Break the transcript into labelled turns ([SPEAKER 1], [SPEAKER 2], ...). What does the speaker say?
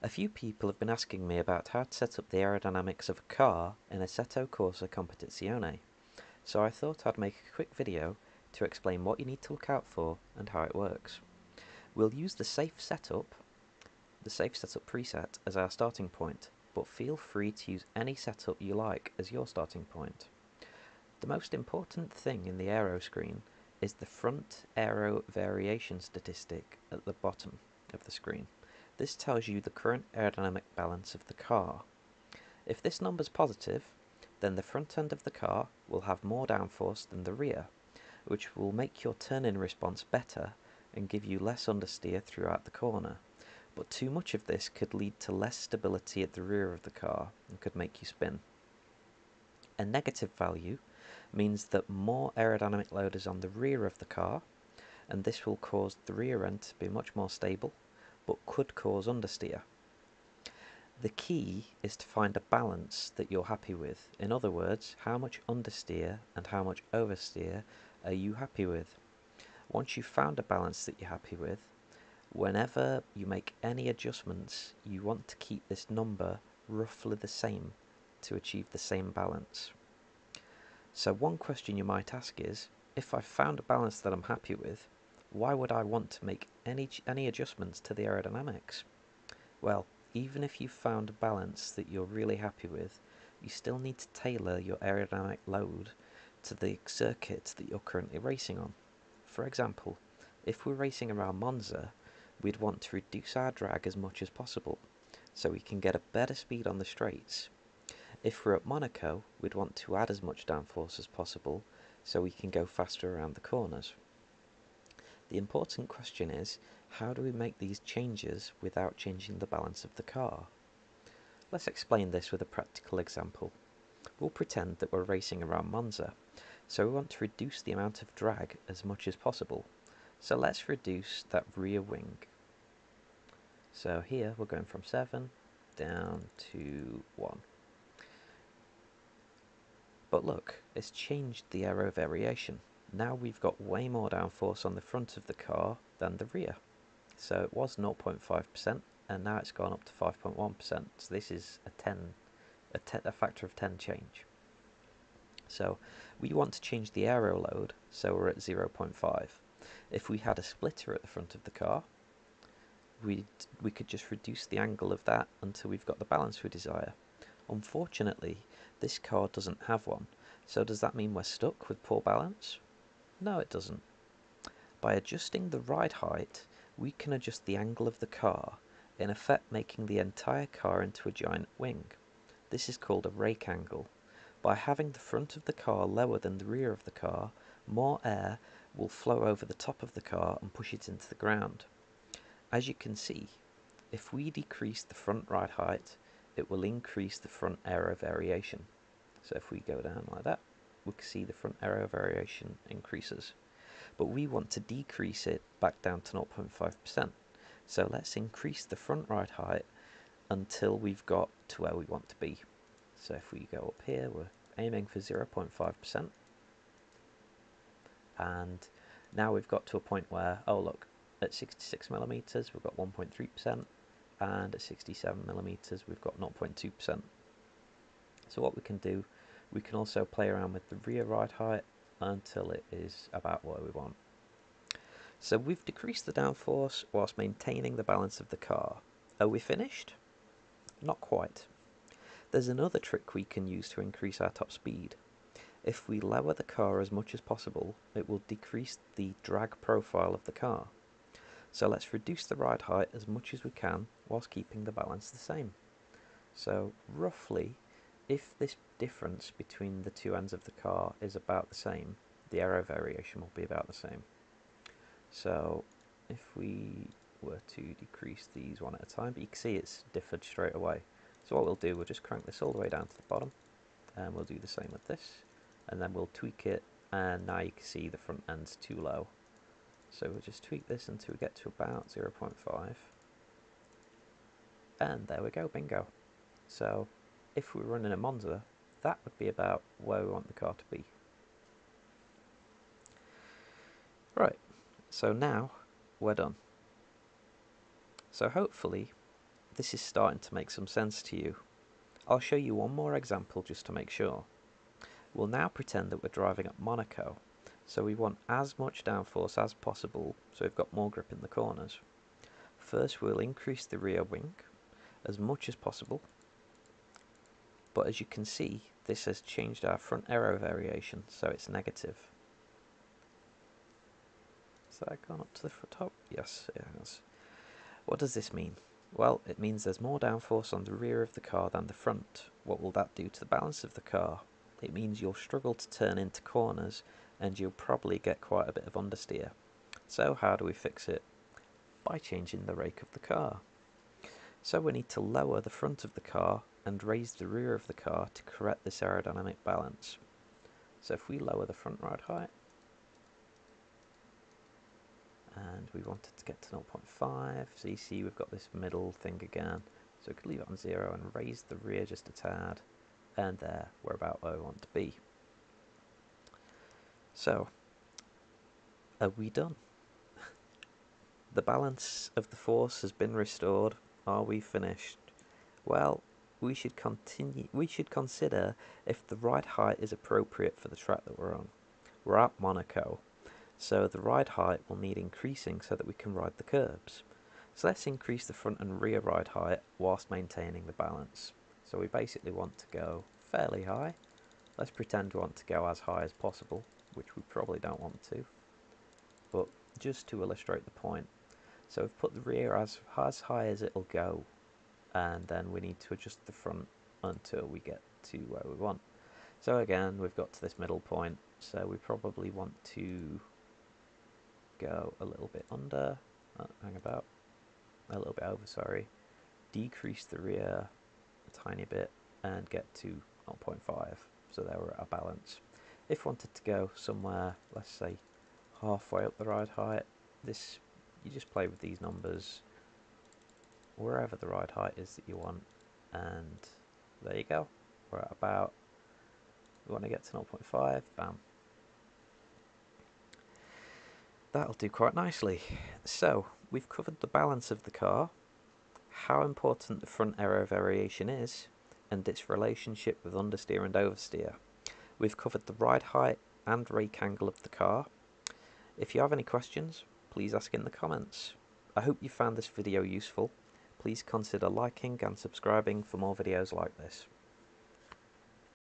[SPEAKER 1] A few people have been asking me about how to set up the aerodynamics of a car in Assetto Corsa Competizione, so I thought I'd make a quick video to explain what you need to look out for and how it works. We'll use the safe setup, the safe setup preset as our starting point, but feel free to use any setup you like as your starting point. The most important thing in the aero screen is the front aero variation statistic at the bottom of the screen. This tells you the current aerodynamic balance of the car. If this number is positive, then the front end of the car will have more downforce than the rear, which will make your turn-in response better and give you less understeer throughout the corner. But too much of this could lead to less stability at the rear of the car and could make you spin. A negative value means that more aerodynamic load is on the rear of the car, and this will cause the rear end to be much more stable but could cause understeer. The key is to find a balance that you're happy with. In other words, how much understeer and how much oversteer are you happy with? Once you've found a balance that you're happy with, whenever you make any adjustments, you want to keep this number roughly the same to achieve the same balance. So one question you might ask is, if I've found a balance that I'm happy with, why would I want to make any, any adjustments to the aerodynamics? Well, even if you've found a balance that you're really happy with, you still need to tailor your aerodynamic load to the circuit that you're currently racing on. For example, if we're racing around Monza, we'd want to reduce our drag as much as possible, so we can get a better speed on the straights. If we're at Monaco, we'd want to add as much downforce as possible, so we can go faster around the corners. The important question is, how do we make these changes without changing the balance of the car? Let's explain this with a practical example. We'll pretend that we're racing around Monza, so we want to reduce the amount of drag as much as possible. So let's reduce that rear wing. So here we're going from 7 down to 1. But look, it's changed the aero variation. Now we've got way more downforce on the front of the car than the rear. So it was 0.5% and now it's gone up to 5.1%. So this is a 10, a, ten, a factor of 10 change. So we want to change the aero load, so we're at 0.5. If we had a splitter at the front of the car, we we could just reduce the angle of that until we've got the balance we desire. Unfortunately, this car doesn't have one, so does that mean we're stuck with poor balance? No, it doesn't. By adjusting the ride height, we can adjust the angle of the car, in effect making the entire car into a giant wing. This is called a rake angle. By having the front of the car lower than the rear of the car, more air will flow over the top of the car and push it into the ground. As you can see, if we decrease the front ride height, it will increase the front aero variation. So if we go down like that, we can see the front aero variation increases. But we want to decrease it back down to 0.5%. So let's increase the front ride height until we've got to where we want to be. So if we go up here, we're aiming for 0.5%. And now we've got to a point where, oh look, at 66 millimeters, we've got 1.3%, and at 67 millimeters, we've got 0.2%. So what we can do we can also play around with the rear ride height until it is about where we want. So we've decreased the downforce whilst maintaining the balance of the car. Are we finished? Not quite. There's another trick we can use to increase our top speed. If we lower the car as much as possible, it will decrease the drag profile of the car. So let's reduce the ride height as much as we can whilst keeping the balance the same. So roughly if this difference between the two ends of the car is about the same, the aero variation will be about the same. So if we were to decrease these one at a time, but you can see it's differed straight away. So what we'll do, we'll just crank this all the way down to the bottom, and we'll do the same with this, and then we'll tweak it, and now you can see the front end's too low. So we'll just tweak this until we get to about 0.5, and there we go, bingo. So if we were running a Monza, that would be about where we want the car to be. Right, so now we're done. So hopefully this is starting to make some sense to you. I'll show you one more example just to make sure. We'll now pretend that we're driving at Monaco, so we want as much downforce as possible so we've got more grip in the corners. First we'll increase the rear wing as much as possible, but as you can see this has changed our front aero variation so it's negative. Has that gone up to the top? Yes, it has. What does this mean? Well, it means there's more downforce on the rear of the car than the front. What will that do to the balance of the car? It means you'll struggle to turn into corners and you'll probably get quite a bit of understeer. So how do we fix it? By changing the rake of the car. So we need to lower the front of the car and raise the rear of the car to correct this aerodynamic balance. So if we lower the front ride height, and we wanted to get to 0.5, so you see we've got this middle thing again, so we could leave it on 0 and raise the rear just a tad, and there, we're about where we want to be. So, are we done? the balance of the force has been restored. Are we finished? Well, we should continue. We should consider if the ride height is appropriate for the track that we're on. We're at Monaco, so the ride height will need increasing so that we can ride the curbs. So let's increase the front and rear ride height whilst maintaining the balance. So we basically want to go fairly high. Let's pretend we want to go as high as possible, which we probably don't want to. But just to illustrate the point. So we've put the rear as, as high as it'll go, and then we need to adjust the front until we get to where we want. So again, we've got to this middle point, so we probably want to go a little bit under, uh, hang about, a little bit over, sorry, decrease the rear a tiny bit and get to 0.5, so there we're at a balance. If wanted to go somewhere, let's say halfway up the ride height, this you just play with these numbers wherever the ride height is that you want and there you go we're at about we want to get to 0.5 bam that'll do quite nicely. So, we've covered the balance of the car, how important the front aero variation is, and its relationship with understeer and oversteer. We've covered the ride height and rake angle of the car. If you have any questions, please ask in the comments. I hope you found this video useful. Please consider liking and subscribing for more videos like this.